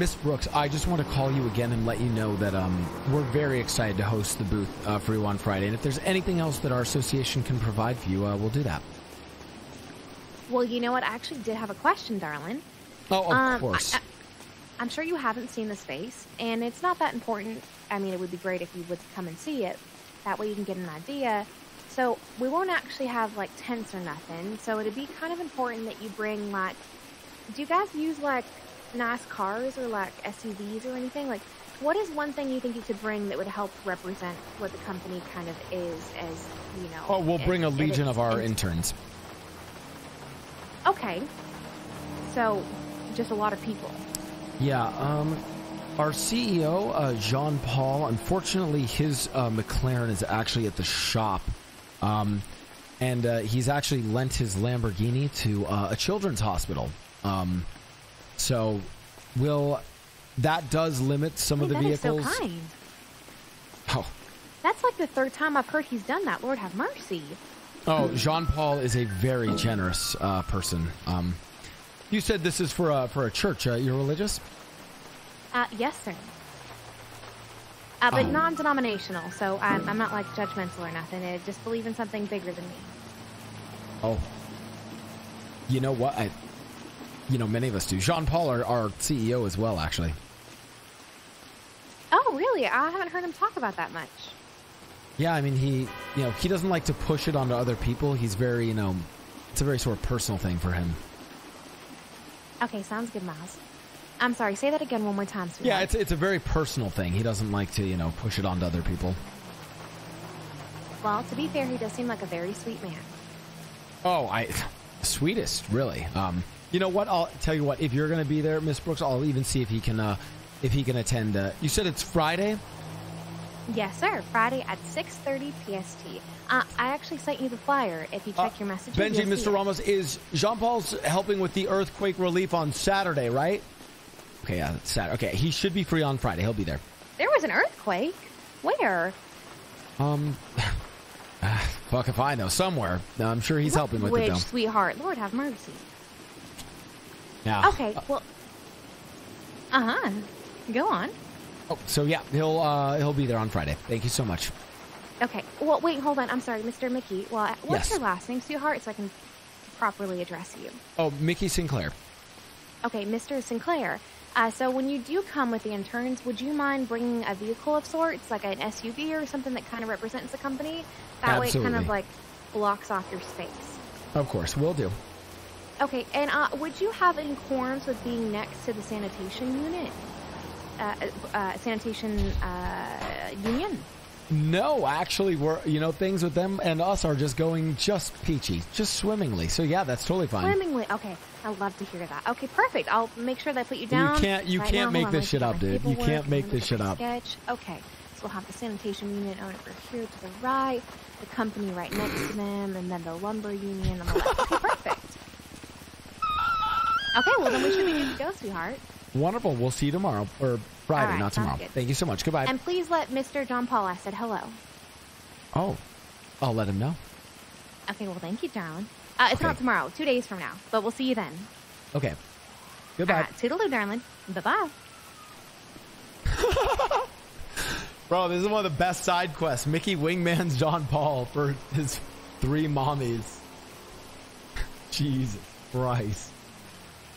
Miss Brooks, I just want to call you again and let you know that um, we're very excited to host the booth uh, for you on Friday. And if there's anything else that our association can provide for you, uh, we'll do that. Well, you know what? I actually did have a question, darling. Oh, of Um, course. I, I'm sure you haven't seen the space, and it's not that important. I mean, it would be great if you would come and see it. That way you can get an idea. So we won't actually have like tents or nothing. So it'd be kind of important that you bring like. Do you guys use like nice cars or like SUVs or anything? Like, what is one thing you think you could bring that would help represent what the company kind of is as you know? oh, we'll bring a legion of our interns. Okay. So, just a lot of people. Yeah, um, our CEO, uh, Jean Paul, unfortunately, his uh, McLaren is actually at the shop. Um, and uh, he's actually lent his Lamborghini to uh, a children's hospital. Um, so, will that does limit some Hey, of the that is vehicles? so kind. Oh, That's like the third time I've heard he's done that. Lord have mercy. oh, Jean Paul is a very generous uh, person. Um, you said this is for a for a church. Uh, you're religious? Uh, yes, sir. Uh, but Oh. non-denominational, so I'm, I'm not like judgmental or nothing. I just believe in something bigger than me. Oh. You know what? I, you know, many of us do. Jean Paul, our, our CEO, as well, actually. Oh, really? I haven't heard him talk about that much. Yeah, I mean, he, you know, he doesn't like to push it onto other people. He's very, you know, it's a very sort of personal thing for him. Okay, sounds good, Miles. I'm sorry. Say that again one more time, Yeah, it's it's a very personal thing. He doesn't like to, you know, push it onto other people. Well, to be fair, he does seem like a very sweet man. Oh, I, sweetest, really. Um, you know what? I'll tell you what. If you're going to be there, Miss Brooks, I'll even see if he can, uh, if he can attend. Uh, you said it's Friday. Yes, sir. Friday at 6:30 PST. Uh, I actually sent you the flyer. If you check Uh, your messages, Benji, Mr. Ramos, is Jean Paul's helping with the earthquake relief on Saturday, right? Okay, yeah, Saturday. Okay, he should be free on Friday. He'll be there. There was an earthquake. Where? Um, fuck if I know. Somewhere. I'm sure he's helping with Which, it though. sweetheart? Lord have mercy. Yeah. Okay, well. Uh huh. Go on. Oh, so yeah, he'll uh, he'll be there on Friday. Thank you so much. Okay. Well, wait, hold on. I'm sorry, Mr. Mickey. Well, what's Yes. your last name, sweetheart, so I can properly address you? Oh, Mickey Sinclair. Okay, Mr. Sinclair. Uh, so when you do come with the interns, would you mind bringing a vehicle of sorts, like an SUV or something that kind of represents the company? That way, it kind of like blocks off your space. Of course, we'll do. Okay, and uh, would you have any quorums with being next to the sanitation unit? Uh, uh, sanitation uh, union? No, actually, we're you know things with them and us are just going just peachy, just swimmingly. So yeah, that's totally fine. Swimmingly. Okay, I'd love to hear that. Okay, perfect. I'll make sure that I put you down. You can't- you right can't now. make this shit up, dude. You can't make this shit up. Sketch. Okay, so we'll have the sanitation unit over here to the right, the company right next to them, and then the lumber union on the left. Okay, perfect. Okay, well then we should be good to go, sweetheart. Wonderful. We'll see you tomorrow or Friday, right, not tomorrow. good. Thank you so much. Goodbye. And please let Mr. John Paul I said hello. oh, I'll let him know. Okay, well thank you, darling. Uh, it's Okay. not tomorrow, two days from now, but we'll see you then. Okay. Goodbye. Uh, toodaloo, darling. Bye bye. Bro, this is one of the best side quests. Mickey Wingman's John Paul for his three mommies. Jesus Christ.